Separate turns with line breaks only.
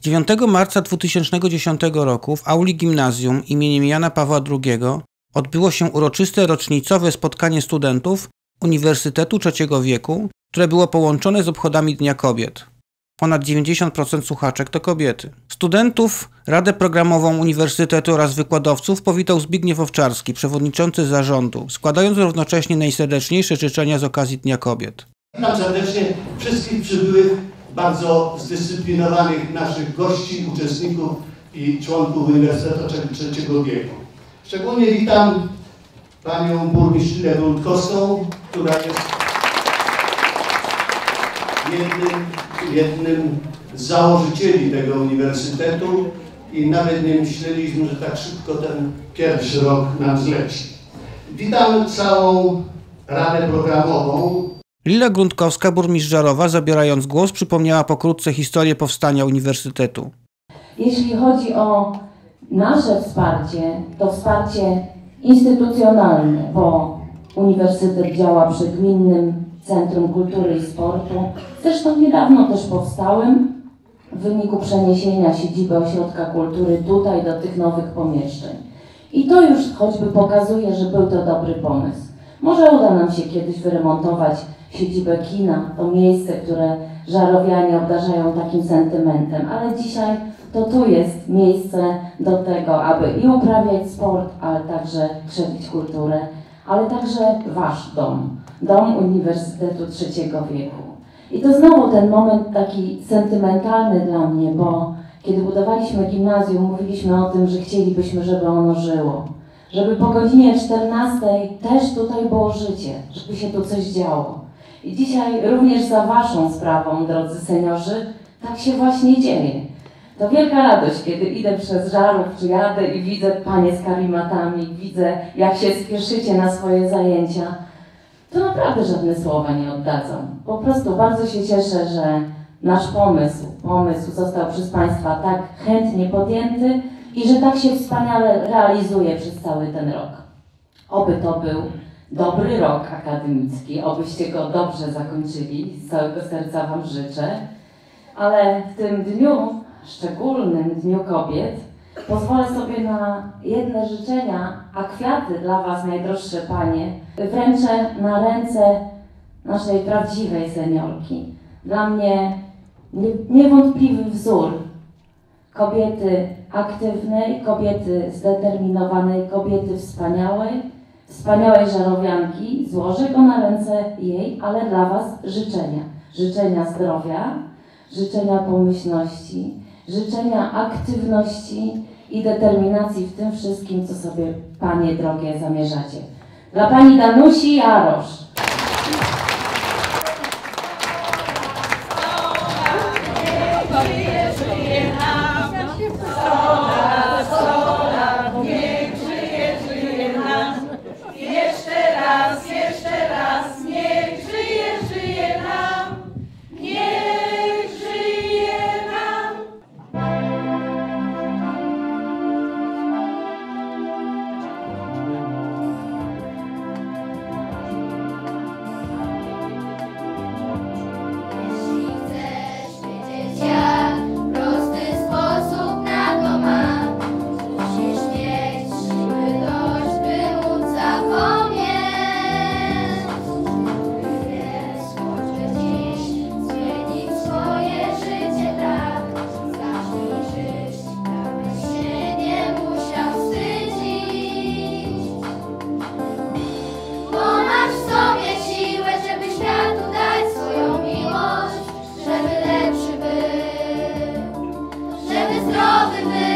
9 marca 2010 roku w auli gimnazjum im. Jana Pawła II odbyło się uroczyste rocznicowe spotkanie studentów Uniwersytetu Trzeciego Wieku, które było połączone z obchodami Dnia Kobiet. Ponad 90% słuchaczek to kobiety. Studentów, Radę Programową Uniwersytetu oraz wykładowców powitał Zbigniew Owczarski, przewodniczący zarządu, składając równocześnie najserdeczniejsze życzenia z okazji Dnia Kobiet.
Witam serdecznie wszystkich przybyłych, bardzo zdyscyplinowanych naszych gości, uczestników i członków Uniwersytetu Trzeciego Wieku. Szczególnie witam panią burmistrzynę Gruntkowską, która jest jednym, jednym z założycieli tego uniwersytetu i nawet nie myśleliśmy, że tak szybko ten pierwszy rok nam zleci. Witam całą Radę Programową.
Lila Gruntkowska, burmistrz Żarowa, zabierając głos, przypomniała pokrótce historię powstania uniwersytetu.
Jeśli chodzi o nasze wsparcie, to wsparcie instytucjonalne, bo Uniwersytet działa przy Gminnym Centrum Kultury i Sportu, zresztą niedawno też powstałym w wyniku przeniesienia siedziby Ośrodka Kultury tutaj do tych nowych pomieszczeń. I to już choćby pokazuje, że był to dobry pomysł. Może uda nam się kiedyś wyremontować siedzibę kina, to miejsce, które żarowianie obdarzają takim sentymentem, ale dzisiaj to tu jest miejsce do tego, aby i uprawiać sport, ale także krzewić kulturę, ale także Wasz dom, dom Uniwersytetu Trzeciego Wieku. I to znowu ten moment taki sentymentalny dla mnie, bo kiedy budowaliśmy gimnazjum, mówiliśmy o tym, że chcielibyśmy, żeby ono żyło. Żeby po godzinie 14 też tutaj było życie, żeby się tu coś działo. I dzisiaj również za Waszą sprawą, drodzy seniorzy, tak się właśnie dzieje. To wielka radość, kiedy idę przez żarów, czy jadę i widzę Panie z karimatami, widzę jak się spieszycie na swoje zajęcia. To naprawdę żadne słowa nie oddadzą. Po prostu bardzo się cieszę, że nasz pomysł, pomysł został przez Państwa tak chętnie podjęty i że tak się wspaniale realizuje przez cały ten rok. Oby to był dobry rok akademicki, obyście go dobrze zakończyli, z całego serca Wam życzę. Ale w tym dniu, szczególnym Dniu Kobiet, pozwolę sobie na jedne życzenia, a kwiaty dla Was, najdroższe Panie, wręczę na ręce naszej prawdziwej seniorki. Dla mnie niewątpliwy wzór kobiety aktywnej, kobiety zdeterminowanej, kobiety wspaniałej, wspaniałej żarowianki. Złożę go na ręce jej, ale dla Was życzenia. Życzenia zdrowia, życzenia pomyślności, życzenia aktywności i determinacji w tym wszystkim, co sobie Panie drogie zamierzacie. Dla Pani Danusi Jarosz.
strong